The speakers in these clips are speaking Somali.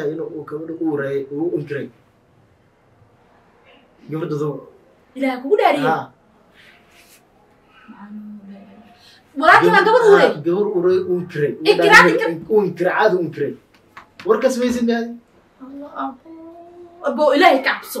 inuu gabadha u wareeyay uu unkiray gabadha dumar ilaah kugu dhaariye ha walaalkii baa gabadh uray gabar uray unkiray unkiray caadi unkiray warkas maysid maadi abo ilaahay ka cabso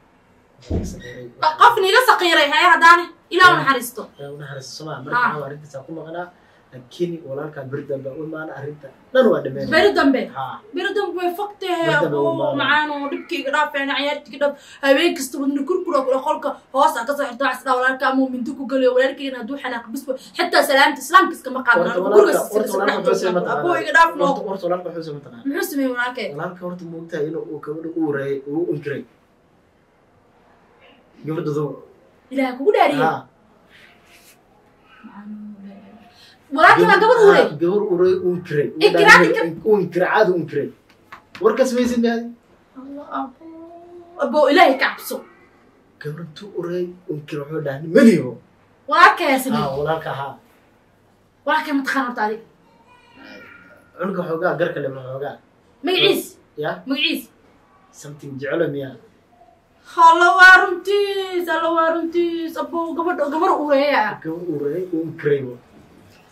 qofni iga saqiiray haya haddaane ilaa u naxariisto laakiin walaalkaa beri dambe imaana arrinta. Dhan waa dhameen beri dambe? Beri dambe way fogtahe dambe way macaan oo dhibkayga dhaafeen cayaartiga dhab habeen kasta wadna kurkura kula qolka hoos aan ka soo xirta waxaa walaalka amuu mindi ku galiyo walaalkayna hadduu xanaaq biswa xitaa salaamta islaamka iskama qaadan horta guriga walaalka horta walaalka wuxuu sameeyay abuu iga dhaaf mataqaanaa noo horta walaalka wuxuu sameeyay mataqaanaa muxuu sameeyey walaalkay? Walaalka horta moogtahay inuu uu gabadha u wareeyay uu unkiray gabadha dumar ilaah kugu dhaariye ha walaalkii baa gabadh uray gabar uray unkiray Inkiraad, inkir- unkiray caadi unkiray warkas maysid maadi abo ilaahay ka cabso gabadha uray unkiray wuxuu dhahay meliyo walaalkay yaa ha sameeyey walaalka ahaa walaalkay ma taqaan horta adig cunuga xoogaa garka le ma xoogaa magaciis ya? Magaciis something jecelo miya alla waa runtiis alla waa runtiis abo gabadh gabar ureeya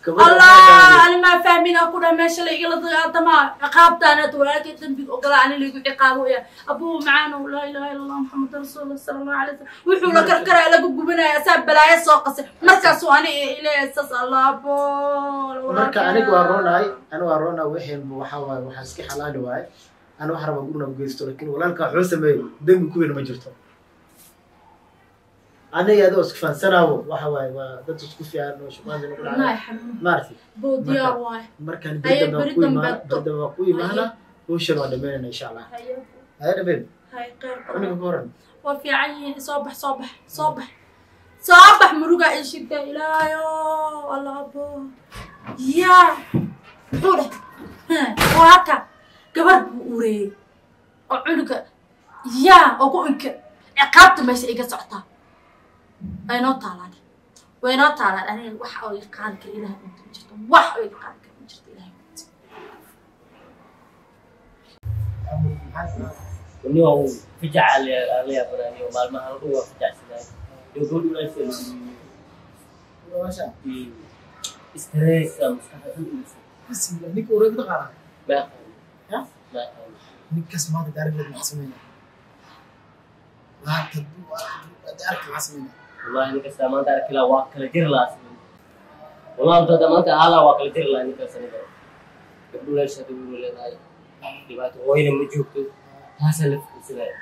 allah ani maa fahmina ku dha meesha la igala dagaatama ciqaabtaanad walaalkay dambiga ogola ani laigu ciqaabo ya. Abuu macaano laa ilaha illa allah maxamad rasuul sala allahu alay wasalam wuxuu la karkaraya lagu gubanaya asaa balaayo soo qasay markaasuu ani ilaahay sas allah abo marka aniga waa roonahay ani waa roonaa wixeen waxaa waaye waxaa iska xalaali waaye ani wax raba gurna geysto laakiin walaalka wuxuu sameeyey dembi ku weyn ma jirto. Aniga adoo isku fahansanaawo waxa waaye waa dad isku fiican oo shuqaanka nagu dhacay maarti markaan beri ku dambe berdamba ku imaana hawshan waa dhameynayna insha allah haya qeyr aniga ka horan waa fiican yihiin soo bax soo bax soo bax soo bax muruga ishigta ilaayo alla abo yaa muxuu dheh waaka gabar buu ureeyey oo cunuga yaa oo ku inka ciqaabta meesha iga socotaa way noo taalaan way noo taalaan aniga wax oo iga qaadi kara ilahay unta jirto wax oo iga qaadi kara ma jirto ilahay unta anigo fijaca la yaabanaaniyo maalmahan dhan waa fijacsanay gabadhu Masha. stressa maskaxda dhulkiisa Bismillah, ninka uray ka qaada ma aqaan Ya? ma aqaan ninkaas maanta gaarigeed maxaa sameynaa maanta gaarka maxaa sameynaa wallahi ninkasta maanta arki lahaa waa kala jiri lahaa wallahi dada maanta ahalaa waa kala jiri lahaa ninkaas aniga gabdhu leesha gabdhu leedahay dhibaato hooyna ma joogto. Taasaa la fikirsanaya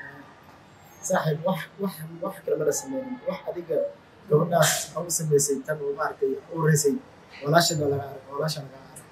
saaxiib wax wax wax kale mala sameynin wax adiga gabadhaas ha u samaysay tan uu maaragtay u reysay walaashana laga arag walaasha laga arag waa ta-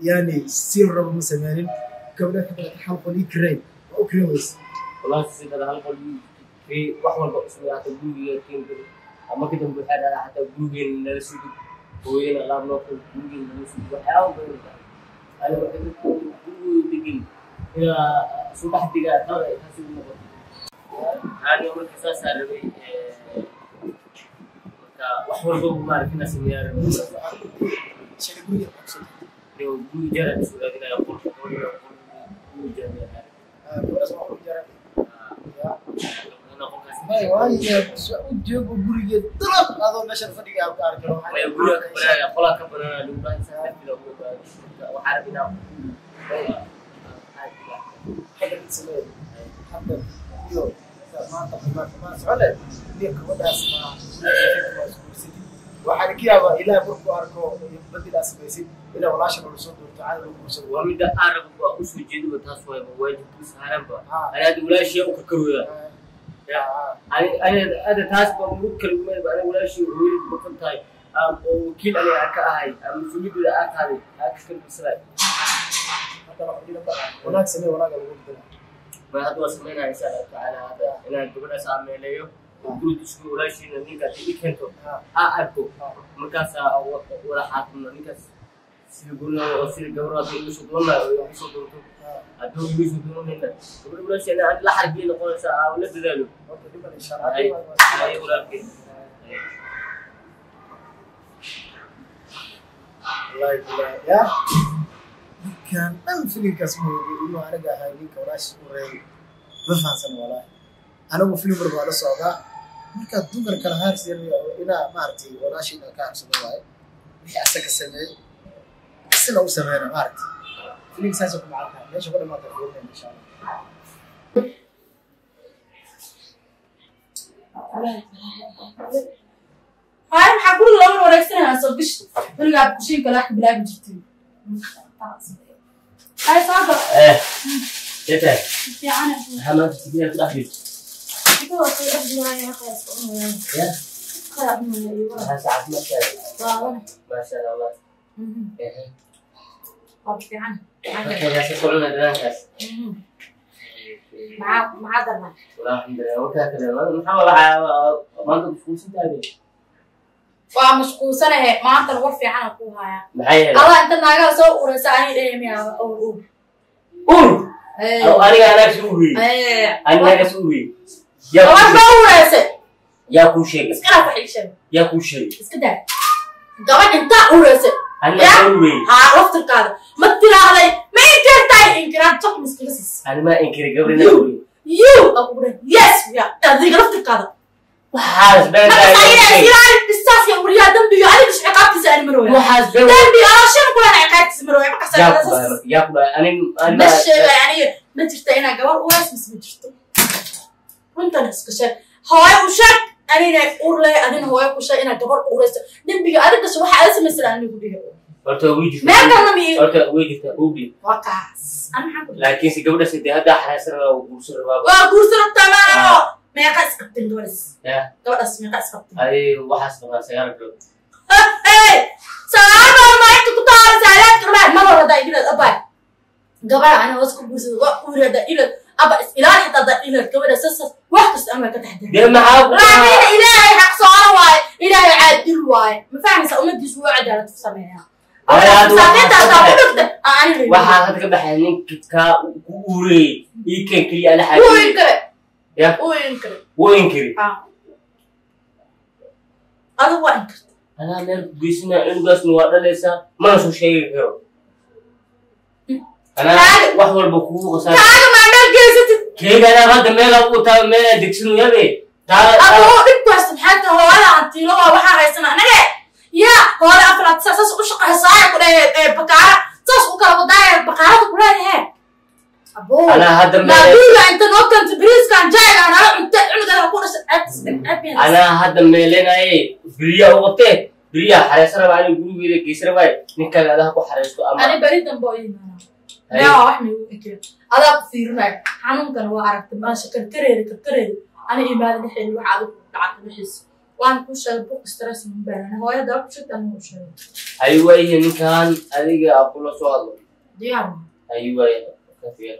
yani siil rabo ma sameynin gabadha xitaa hal qol ii kirey waa u kireen weyse walaal sidada hal qol kii wax walba usmay hata guriga keen ama kadambe waxaa dhahdaa hataa gurigeena nala sugid hooyana alaab noo keen gurigeena nala sugid waxyaaba badan tahay ani marka dadka gurigooda degin ilaa subax digaa tada ay taasi u noqoto aniga marka saasaa rabay marka wax walba maaragta inaa sameeyaa rabay shay guriga qabso Yo, guri jaran isu raadinaya qolka hooyana qol guri jaran gabadhaas waa u jaran ina qolkaas may waayo u joogo gurigeed dalab adoo meeshan fadhiga ka arkin guriga ka isguursatid waxaan ka yaabaa ilaah markuu arko badilaa samaysid ilaa walaasha lagu soo doorto lagu guursado waa midda arab waa u soo jeedaba taas waayba waajibkii saaranba Ah. anaad walaashii u karkarooda ada taas baa murug kala gumayba ana walaashii hooyadii bakan tahay. Oo wakiil aniga aan ka ahay ama mas'uuliyaddeeda aa qaaday aa ka kalbisaday wanaag samee wanaaga lagu bedela ma hadda waa samaynaya insha allahu tacaala hadda. Inaan gabadhaas aameeleeyo. Gurud isku walaashiina ninkaas i keento. Aa arko. Markaasaa wa- wada xaakimno ninkaas sida gabadhaas igu doonaa oo la la inuu aniga ahay ninka walaashi u reeyay ma fahansan walaahi anigu filim walba waa la socdaa marka dumar kala haarsiyan inaa maaragtay walaashiina ka harsado waaye wixii asaga sameeyey احسن أو سمينا ما اعرف اللي مساسك معك ليش أقول ما تقول إن شاء الله. أنا وريت أنا اسوقش أنا بشيل كل واحد بلاك جبتي هاي صادق إيه كيفك؟ يا أنا هلا تبيها تلاقي يا يا يا يا يا يا يا يا يا يا يا يا يا يا يا يا يا يا. يا يا يا يا يا يا يا يا يا يا يا يا يا يا يا ya qaab ma iyo maxaa caafimaadkaada waawan maasha allah ehe waa mashquulsanahe maantana war fiican ku haya maxay yeelay? Allah inta naagaha soo uraysa ani dhehemiya ur ur. Aniga anaagsi baa yaa kuu sheegay yaa kuu sheegay iska daa gabadh intaa uraysa aniga u hiyey haa laftirkaada ma tiraahday ma inkeertahay inkiraad jok miskaga siis anima inkiri gabrina u hiyey you. aqure yes ya adiga laftirkaada waxaas been marka tahay ayaga ilaahay dhistaas ya wariyaa dambiyo adiga ciqaabtiisa aan marooya waxaas been dambi aashan kulana ciqaabtiisa marooya marka yaa ku saas dhahay yaa ku dhahay anin ma anima sheegay aniga ma jirta inaa gabar uwaas mise ma jirto runtan iska sheeg hooyo u sheeg anina ur adina hooyo ku sheeg inaa gabar urayso dembiga adigas waxa ada samaysana anigu dhiga horta way jirtaa meel kalna mi horta way jirtaa ubi. Waa kaas ani maxaan ku laakiin se gabadha sidee haddaa xareysan rabaa uu guursan rabaa waa guursan tabaano meeqa isqabtin gabadhas yaa gabadhaas meeqa isqabtin adi waxaas qabaa sagaal bilood hey! Salaama maanta ku taaraysa alaad karmaa mar hore hadaa ilad abay gabadha ani hoos ku guursada waa uurada ilad aba is ilaali xitaa hadaa ilad gabadha sasas wax kasta ama ka taxdar dee maxaa ku laakiin ilaahay xaq soono waaye ilaahay caadil waaye ma fahmaysa ummadiisu waa cadaalad ku sameeyaa Ay, aad waa- masaakiinta hataa ku dhigta ani waxaa hadda ka baxay ninka kaa ku uureyey ii keen keliya ala uu xaajiye inkare Ya. uu inkare wuu inkiri adigu waa inkarta anaa meel ku cunugaasna waa dhalaysaa mana soo sheegi karo wax walba kugu qasaa kaaga maa meel geysatid keega anaa hadda meela u taa meela degsinu yabe taa adoo dhibkaas maxay tahay hooyada hantiilo waa waxaa haysana anage yaa hooyada afraad saa saas u shaqaysaaya ku dhahe ee bakaara. Saas u kala wadaaya bakaarada ku leedahe anaa hadda meeleenaye beriyaa u qabtee beriyaa xareysan rabaa aniga gurigeeda geysan rabaaye ninkaaga adaha ku xareysto ama yaa wax ma igu ekeyo. Adaa ku fiirinayo. Xanuunkana waa aragtay maasha karkareeda karkareeda ani imaada dhexeeda waxa ku dhacata dhixiisa waan ku sheegay buq stress ma baahan hooyada ku sheegta anigu sheegay. Ayuu waayahay ninkan adiga aa kula soo hadlo. Diyaar. Ma ayuu waayahay ka fiir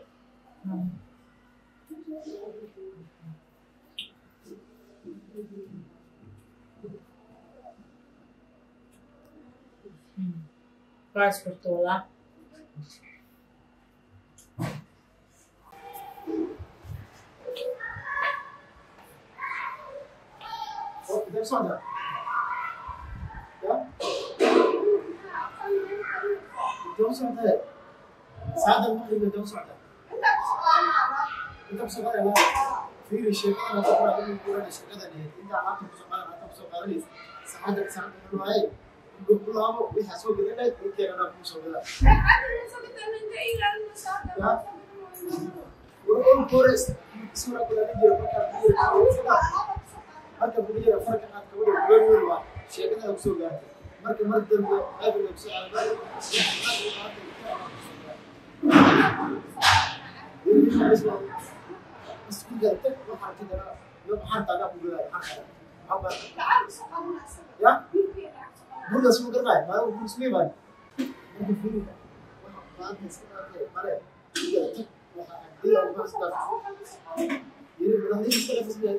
Rice portola. Deve ده صدى ده الجو صدى سعد المغرب الجو صدى انت بصغير لا في شيطان تقرا من القران شقدني انت علاقتك بصغير علاقتك بصغير سعادتك سعادتك معي كلهم يحسوا بقلة يمكن أنا أكون صغيرة. وين كورس؟ سورة كلها نجي وكذا. Kula jira marka marka ku jira farka aad ka wada weyn weyn waa sheekada ku soo gaartay marka mar dambe aad u soo aaday isku gaartay waxa kida waxaan tagaa ku jira haba ya burgas mu garnay ma uu ismay baan marka fiiri waxa baad iska qaatay mare waxa adiga u basta yiri barahay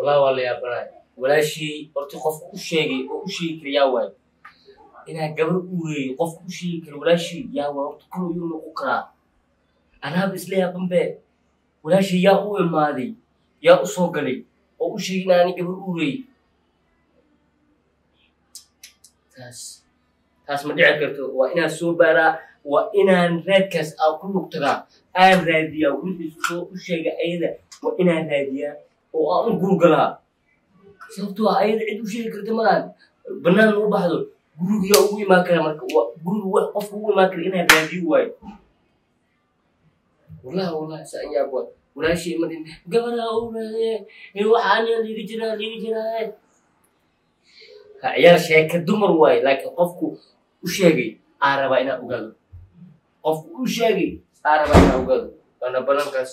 wallahi waa la walaashii horta qofka u sheegay oo u sheegi kara yaa waay inaa gabar u weeyey qofka sheegi kara walaashii yaa waay horta kalo yuu noqon karaa. Anaaba isla yaabanbe walaashii yaa u imaaday yaa u soo galay oo u sheegay inaani gabar u weeyey taas taas ma dhici karto. Waa inaan soo baaraa waa inaan raadkaas aan ku lug aan raadiyaa wixii u sheegay ayada waa inaan raadiyaa oo aan u gurgalaa sababtoo ah ayada cid u sheegi karta malaan banaan u baxdo. Gurigiyaa ugu imaan kara marka guriga wax qofka ugu imaan kara inaan raadiyo waayo. Wallahi wallahi sa ayaab waay walaashii imadin gabaraa u raadee waxaana liga jiraa liga jiraa. Ciyaar sheeka dumar waaye laakiin qofku u sheegay aa rabaa inaa ogaado. Qofku u sheegay aa rabaa inaa ogaado. Waana balankaas